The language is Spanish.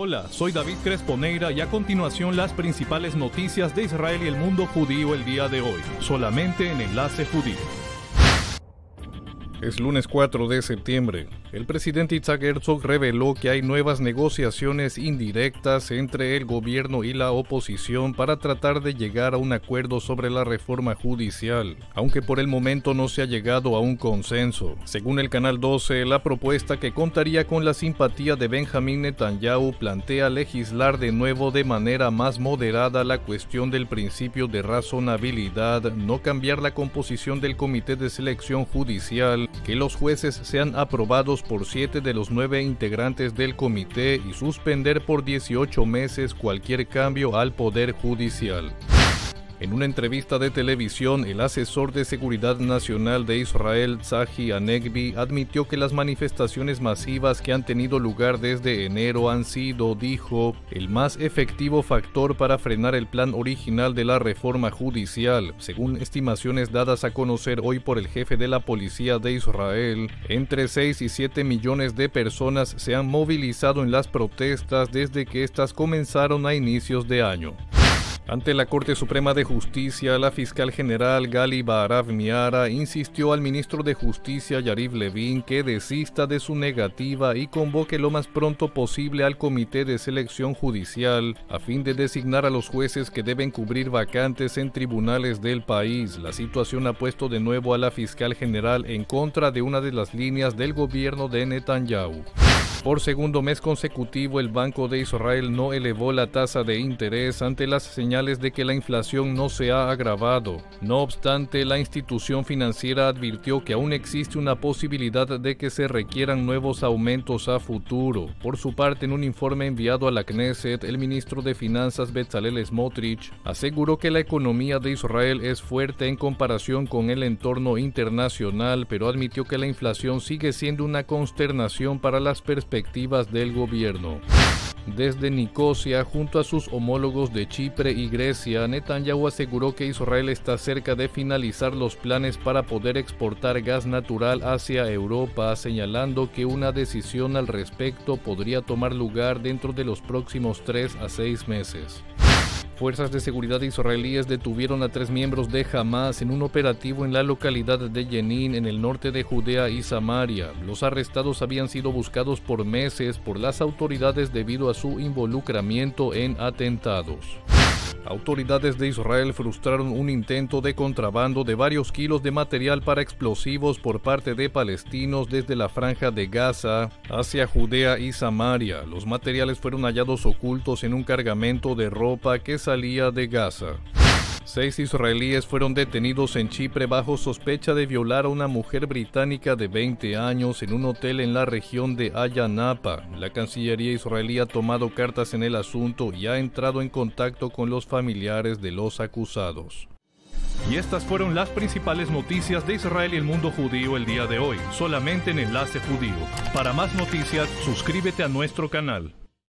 Hola, soy David Cresponeira y a continuación las principales noticias de Israel y el mundo judío el día de hoy, solamente en Enlace Judío. Es lunes 4 de septiembre. El presidente Itzhak Herzog reveló que hay nuevas negociaciones indirectas entre el gobierno y la oposición para tratar de llegar a un acuerdo sobre la reforma judicial, aunque por el momento no se ha llegado a un consenso. Según el Canal 12, la propuesta que contaría con la simpatía de Benjamin Netanyahu plantea legislar de nuevo de manera más moderada la cuestión del principio de razonabilidad, no cambiar la composición del comité de selección judicial que los jueces sean aprobados por siete de los nueve integrantes del comité y suspender por 18 meses cualquier cambio al Poder Judicial. En una entrevista de televisión, el asesor de Seguridad Nacional de Israel, Zahi Anegbi, admitió que las manifestaciones masivas que han tenido lugar desde enero han sido, dijo, el más efectivo factor para frenar el plan original de la reforma judicial. Según estimaciones dadas a conocer hoy por el jefe de la policía de Israel, entre 6 y 7 millones de personas se han movilizado en las protestas desde que éstas comenzaron a inicios de año. Ante la Corte Suprema de Justicia, la fiscal general Gali Baharav Miara insistió al ministro de Justicia Yariv Levin que desista de su negativa y convoque lo más pronto posible al Comité de Selección Judicial a fin de designar a los jueces que deben cubrir vacantes en tribunales del país. La situación ha puesto de nuevo a la fiscal general en contra de una de las líneas del gobierno de Netanyahu. Por segundo mes consecutivo, el Banco de Israel no elevó la tasa de interés ante las señales de que la inflación no se ha agravado. No obstante, la institución financiera advirtió que aún existe una posibilidad de que se requieran nuevos aumentos a futuro. Por su parte, en un informe enviado a la Knesset, el ministro de Finanzas Bezalel Smotrich aseguró que la economía de Israel es fuerte en comparación con el entorno internacional, pero admitió que la inflación sigue siendo una consternación para las perspectivas perspectivas del gobierno. Desde Nicosia, junto a sus homólogos de Chipre y Grecia, Netanyahu aseguró que Israel está cerca de finalizar los planes para poder exportar gas natural hacia Europa, señalando que una decisión al respecto podría tomar lugar dentro de los próximos tres a seis meses. Fuerzas de seguridad israelíes detuvieron a tres miembros de Hamas en un operativo en la localidad de Jenin, en el norte de Judea y Samaria. Los arrestados habían sido buscados por meses por las autoridades debido a su involucramiento en atentados. Autoridades de Israel frustraron un intento de contrabando de varios kilos de material para explosivos por parte de palestinos desde la franja de Gaza hacia Judea y Samaria. Los materiales fueron hallados ocultos en un cargamento de ropa que salía de Gaza. Seis israelíes fueron detenidos en Chipre bajo sospecha de violar a una mujer británica de 20 años en un hotel en la región de Ayanapa. La Cancillería israelí ha tomado cartas en el asunto y ha entrado en contacto con los familiares de los acusados. Y estas fueron las principales noticias de Israel y el mundo judío el día de hoy, solamente en Enlace Judío. Para más noticias, suscríbete a nuestro canal.